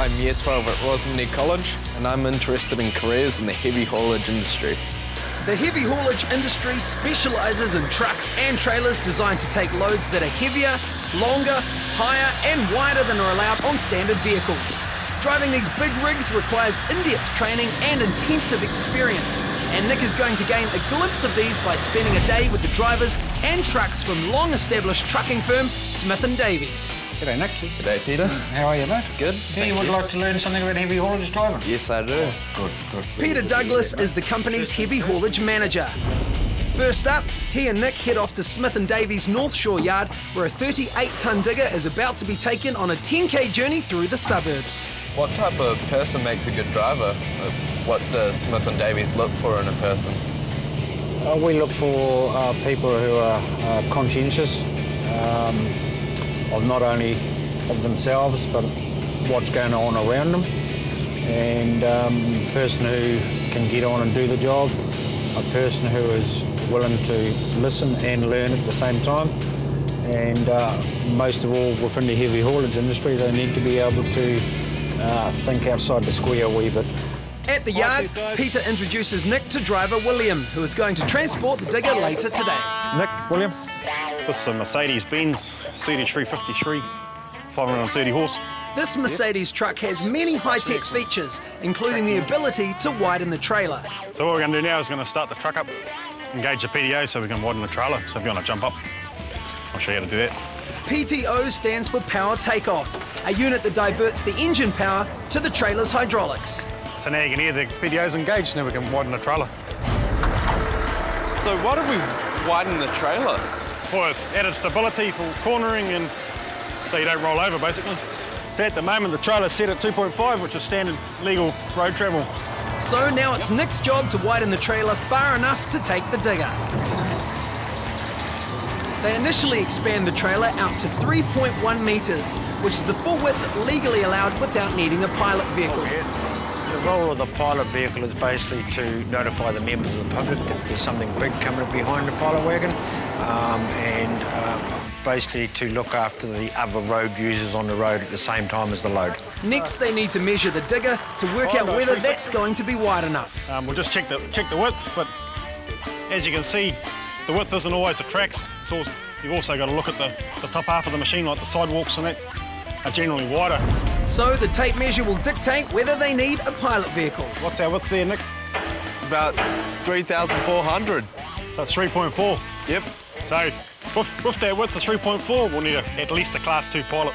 I'm year 12 at Rosmini College and I'm interested in careers in the heavy haulage industry. The heavy haulage industry specialises in trucks and trailers designed to take loads that are heavier, longer, higher and wider than are allowed on standard vehicles. Driving these big rigs requires in-depth training and intensive experience, and Nick is going to gain a glimpse of these by spending a day with the drivers and trucks from long-established trucking firm Smith & Davies. G'day Nick. G'day Peter. How are you mate? Good. Yeah, you would you. like to learn something about heavy haulage driving? Yes, I do. Good, good. Peter Douglas is the company's heavy haulage manager. First up, he and Nick head off to Smith & Davies North Shore Yard where a 38-tonne digger is about to be taken on a 10k journey through the suburbs. What type of person makes a good driver? Uh, What does Smith and Davies look for in a person? Uh, we look for uh, people who are uh, conscientious um, of not only of themselves but what's going on around them, and um, a person who can get on and do the job, a person who is willing to listen and learn at the same time, and uh, most of all within the heavy haulage industry, they need to be able to uh, think outside the square a wee bit. At the yard, Peter introduces Nick to driver William, who is going to transport the digger later today. Nick, William. This is a Mercedes-Benz CD353, 530 horse. This Mercedes truck has many high-tech features, including the ability to widen the trailer. So what we're going to do now is we're going to start the truck up, engage the PTO so we can widen the trailer. So if you want to jump up, I'll show you how to do that. PTO stands for Power Takeoff, a unit that diverts the engine power to the trailer's hydraulics. So now you can hear the PTO's engaged, now we can widen the trailer. So why do we widen the trailer? It's for added stability for cornering and so you don't roll over basically. So at the moment the trailer's set at 2.5, which is standard legal road travel. So now it's Nick's job to widen the trailer far enough to take the digger. They initially expand the trailer out to 3.1 metres, which is the full width legally allowed without needing a pilot vehicle. Oh, The role of the pilot vehicle is basically to notify the members of the public that there's something big coming behind the pilot wagon um, and uh, basically to look after the other road users on the road at the same time as the load. Next, they need to measure the digger to work out whether that's going to be wide enough. Um, we'll just check the check the width, but as you can see, the width isn't always the tracks. It's also, you've also got to look at the, the top half of the machine, like the sidewalks and that are generally wider. So the tape measure will dictate whether they need a pilot vehicle. What's our width there, Nick? It's about 3,400. So it's 3.4. Yep. So with, with that width of 3.4, we'll need a, at least a Class 2 pilot.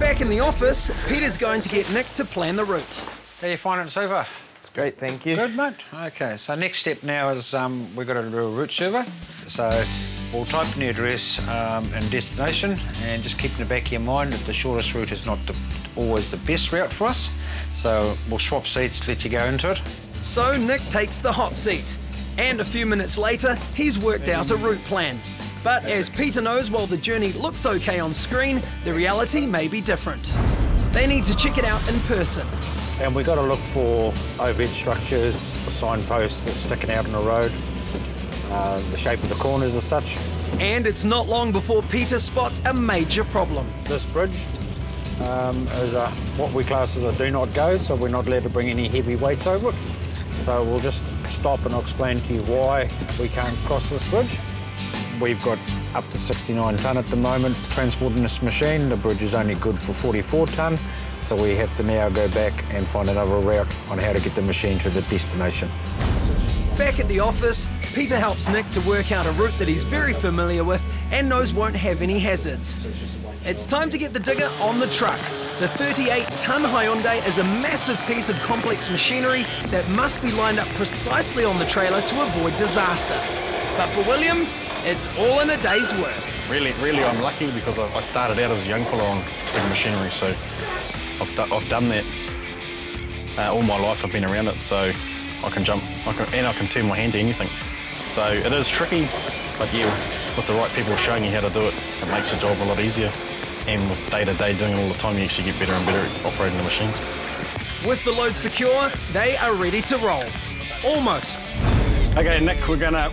Back in the office, Peter's going to get Nick to plan the route. How you finding it so far? It's great, thank you. Good, mate. Okay, so next step now is um, we've got to do a route survey. So we'll type in the address um, and destination and just keep in the back of your mind that the shortest route is not the, always the best route for us. So we'll swap seats, to let you go into it. So Nick takes the hot seat. And a few minutes later, he's worked out a route plan. But as Peter knows, while the journey looks okay on screen, the reality may be different. They need to check it out in person. And we've got to look for overhead structures, signposts that's sticking out on the road, uh, the shape of the corners as such. And it's not long before Peter spots a major problem. This bridge um, is a, what we class as a do not go, so we're not allowed to bring any heavy weights over it. So we'll just stop and I'll explain to you why we can't cross this bridge. We've got up to 69 tonne at the moment transporting this machine. The bridge is only good for 44 tonne, so we have to now go back and find another route on how to get the machine to the destination. Back at the office, Peter helps Nick to work out a route that he's very familiar with and knows won't have any hazards. It's time to get the digger on the truck. The 38-ton Hyundai is a massive piece of complex machinery that must be lined up precisely on the trailer to avoid disaster. But for William, it's all in a day's work. Really, really I'm lucky because I started out as a young fella on big machinery, so I've, I've done that uh, all my life. I've been around it, so I can jump, I can, and I can turn my hand to anything. So it is tricky, but yeah, with the right people showing you how to do it, it makes the job a lot easier. And with day to day doing it all the time, you actually get better and better at operating the machines. With the load secure, they are ready to roll. Almost. Okay, Nick, we're gonna.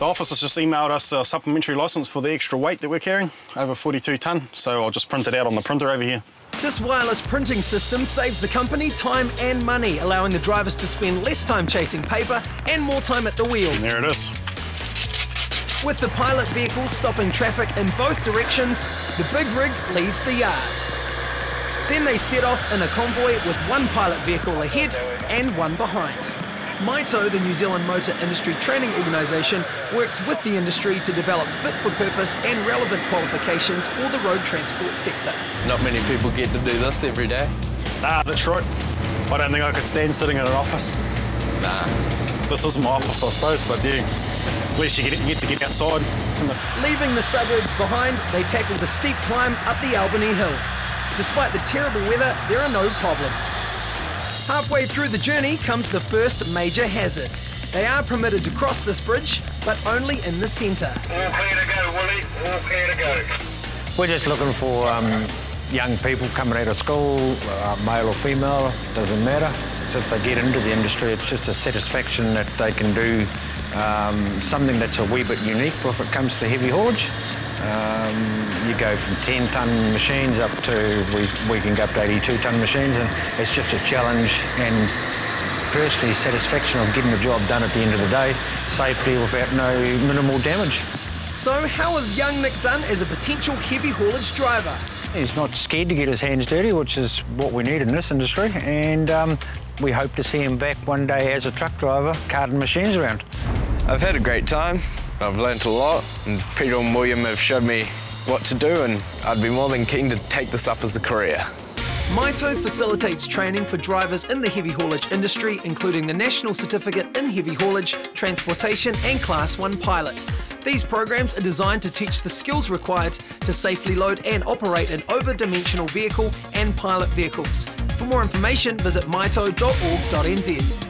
The office has just emailed us a supplementary license for the extra weight that we're carrying, over 42 tonne. So I'll just print it out on the printer over here. This wireless printing system saves the company time and money, allowing the drivers to spend less time chasing paper and more time at the wheel. And there it is. With the pilot vehicle stopping traffic in both directions, the big rig leaves the yard. Then they set off in a convoy with one pilot vehicle ahead and one behind. MITO, the New Zealand Motor Industry Training Organisation, works with the industry to develop fit for purpose and relevant qualifications for the road transport sector. Not many people get to do this every day. Ah, that's right. I don't think I could stand sitting in an office. Nah. This is my office, I suppose, but yeah, at least you get, you get to get outside. Leaving the suburbs behind, they tackle the steep climb up the Albany Hill. Despite the terrible weather, there are no problems. Halfway through the journey comes the first major hazard. They are permitted to cross this bridge, but only in the centre. All clear to go, Willie. All clear to go. We're just looking for um, young people coming out of school, uh, male or female, doesn't matter. So if they get into the industry, it's just a satisfaction that they can do um, something that's a wee bit unique if it comes to heavy haulage. Um, you go from 10 tonne machines up to, we, we can go up to 82 tonne machines, and it's just a challenge and personally satisfaction of getting the job done at the end of the day safely without no minimal damage. So, how is young Nick Dunn as a potential heavy haulage driver? He's not scared to get his hands dirty, which is what we need in this industry, and um, we hope to see him back one day as a truck driver, carting machines around. I've had a great time. I've learnt a lot, and Peter and William have showed me what to do, and I'd be more than keen to take this up as a career. MITO facilitates training for drivers in the heavy haulage industry, including the National Certificate in Heavy Haulage, Transportation, and Class 1 Pilot. These programs are designed to teach the skills required to safely load and operate an over-dimensional vehicle and pilot vehicles. For more information, visit mito.org.nz.